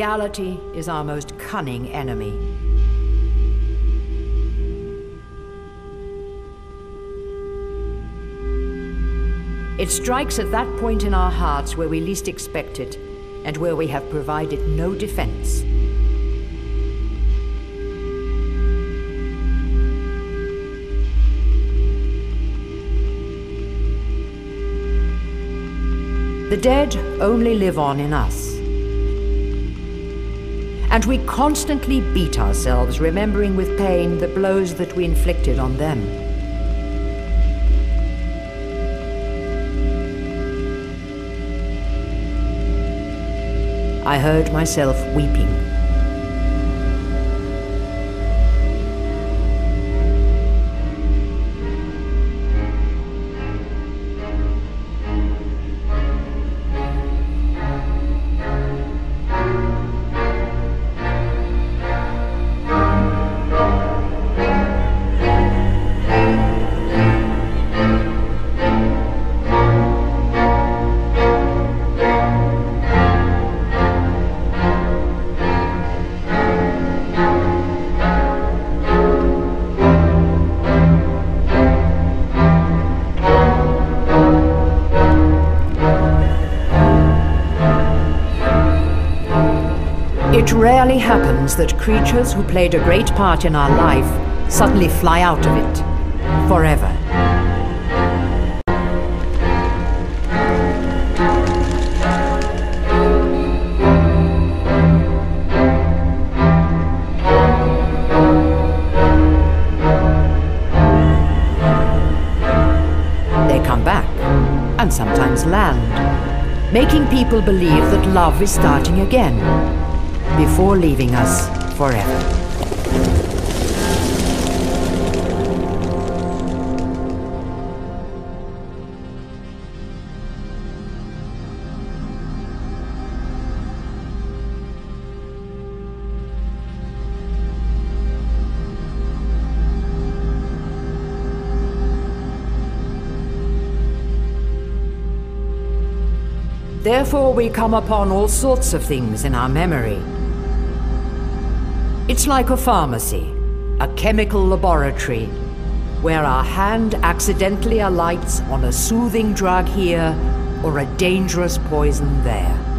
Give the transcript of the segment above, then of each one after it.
reality is our most cunning enemy. It strikes at that point in our hearts where we least expect it, and where we have provided no defense. The dead only live on in us. And we constantly beat ourselves, remembering with pain the blows that we inflicted on them. I heard myself weeping. Rarely happens that creatures who played a great part in our life suddenly fly out of it. Forever. They come back, and sometimes land, making people believe that love is starting again before leaving us forever. Therefore, we come upon all sorts of things in our memory. It's like a pharmacy, a chemical laboratory, where our hand accidentally alights on a soothing drug here or a dangerous poison there.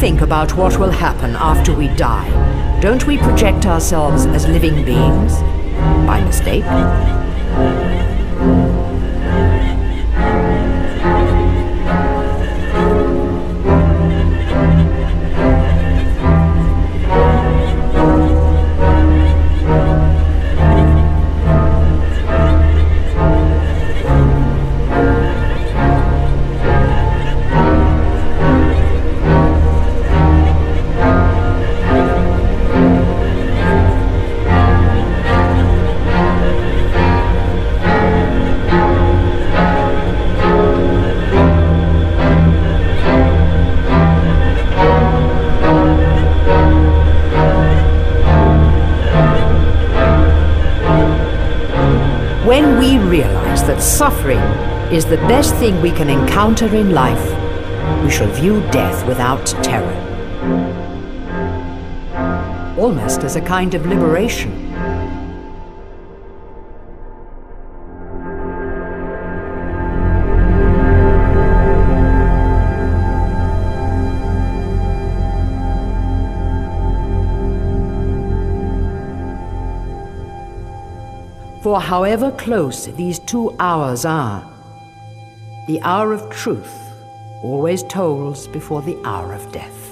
Think about what will happen after we die, don't we project ourselves as living beings? By mistake? When we realize that suffering is the best thing we can encounter in life, we shall view death without terror. Almost as a kind of liberation. For however close these two hours are, the hour of truth always tolls before the hour of death.